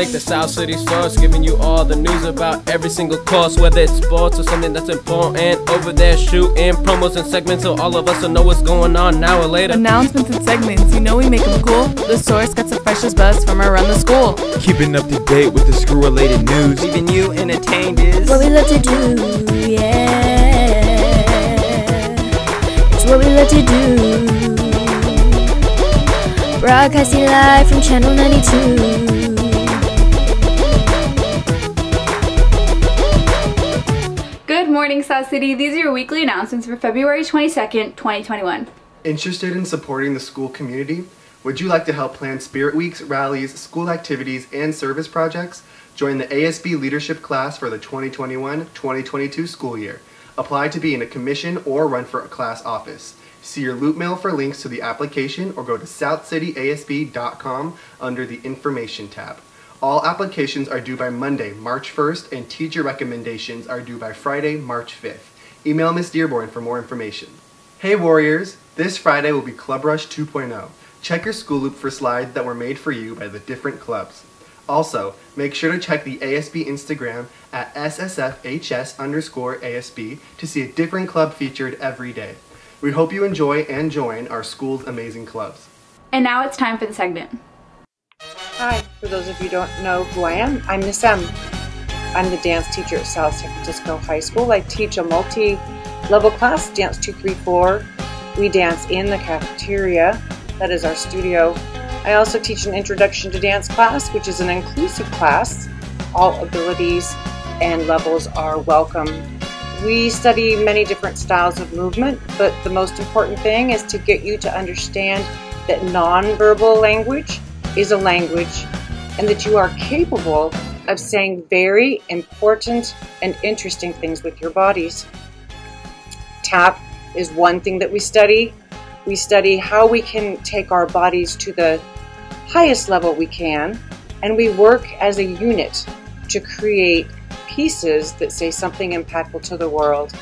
Thank the South City Source, giving you all the news about every single course, whether it's sports or something that's important. Over there, shooting promos and segments so all of us will know what's going on now or later. Announcements and segments, you know we make them cool. The Source gets the freshest buzz from around the school. Keeping up to date with the school related news. Keeping you entertained is what we love to do, yeah. It's what we love to do. Broadcasting live from Channel 92. South City. These are your weekly announcements for February 22nd, 2021. Interested in supporting the school community? Would you like to help plan spirit weeks, rallies, school activities, and service projects? Join the ASB leadership class for the 2021-2022 school year. Apply to be in a commission or run for a class office. See your loop mail for links to the application or go to southcityasb.com under the information tab. All applications are due by Monday, March 1st, and teacher recommendations are due by Friday, March 5th. Email Ms. Dearborn for more information. Hey Warriors! This Friday will be Club Rush 2.0. Check your school loop for slides that were made for you by the different clubs. Also, make sure to check the ASB Instagram at SSFHS underscore ASB to see a different club featured every day. We hope you enjoy and join our school's amazing clubs. And now it's time for the segment. Hi, for those of you who don't know who I am, I'm Miss M. I'm the dance teacher at South San Francisco High School. I teach a multi-level class, Dance 234. We dance in the cafeteria. That is our studio. I also teach an introduction to dance class, which is an inclusive class. All abilities and levels are welcome. We study many different styles of movement, but the most important thing is to get you to understand that nonverbal language is a language and that you are capable of saying very important and interesting things with your bodies. Tap is one thing that we study. We study how we can take our bodies to the highest level we can, and we work as a unit to create pieces that say something impactful to the world.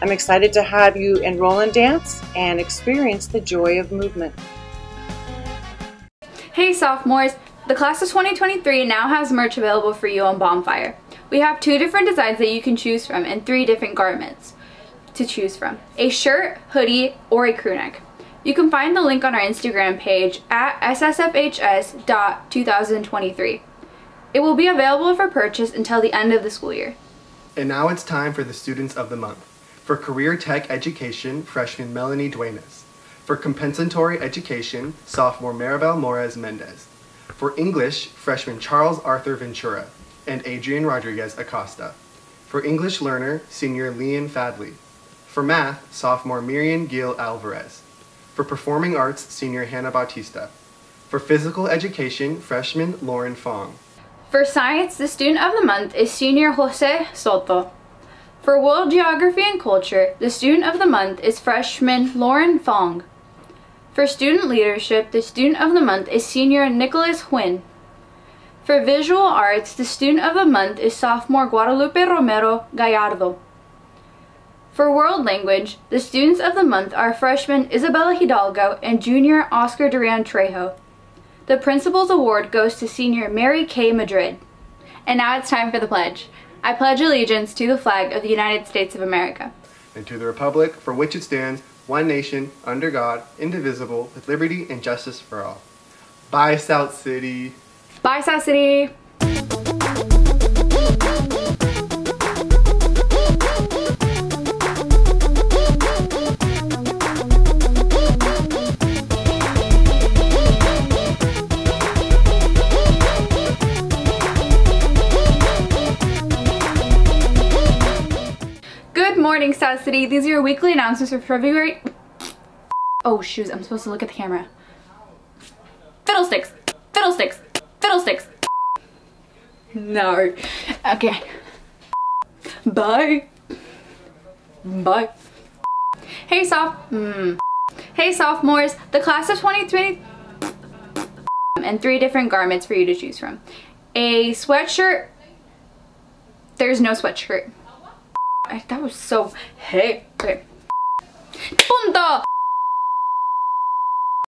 I'm excited to have you enroll in dance and experience the joy of movement. Hey sophomores, the class of 2023 now has merch available for you on Bonfire. We have two different designs that you can choose from and three different garments to choose from. A shirt, hoodie, or a crewneck. You can find the link on our Instagram page at ssfhs.2023. It will be available for purchase until the end of the school year. And now it's time for the Students of the Month. For Career Tech Education, freshman Melanie Duenas. For Compensatory Education, sophomore Maribel Morez Mendez. For English, freshman Charles Arthur Ventura and Adrian Rodriguez Acosta. For English Learner, senior Leon Fadley. For Math, sophomore Miriam Gil Alvarez. For Performing Arts, senior Hannah Bautista. For Physical Education, freshman Lauren Fong. For science, the student of the month is senior Jose Soto. For world geography and culture, the student of the month is freshman Lauren Fong. For student leadership, the student of the month is senior Nicholas Huyn. For visual arts, the student of the month is sophomore Guadalupe Romero Gallardo. For world language, the students of the month are freshman Isabella Hidalgo and junior Oscar Duran Trejo. The Principal's Award goes to senior Mary Kay Madrid. And now it's time for the pledge. I pledge allegiance to the flag of the United States of America. And to the republic for which it stands, one nation, under God, indivisible, with liberty and justice for all. Bye, South City. Bye, South City. Good morning, South City. These are your weekly announcements for February. Oh, shoes. I'm supposed to look at the camera. Fiddlesticks. Fiddlesticks. Fiddlesticks. No. Okay. Bye. Bye. Hey, soph. Mm. Hey, sophomores. The class of 2020 and three different garments for you to choose from. A sweatshirt. There's no sweatshirt. I, that was so. Hey. Okay. Punto.